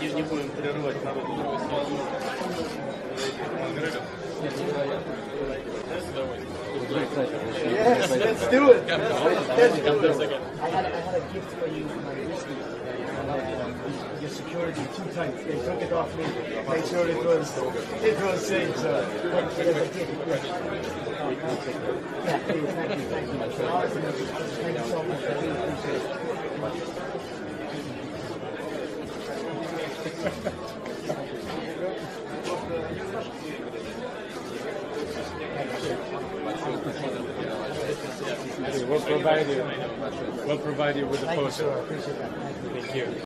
Не, не будем прерывать народ новости. Yes, let's do it. Let's do it. I had, I had a gift for you, my whiskey. Uh, Your security too tight. They took it off me. Made sure it was it was safe. So, but it was a gift. Yeah, please, thank you, thank you. Thank you We'll provide you. We'll provide you with you, poster. sir. I appreciate that. Thank you. Thank you.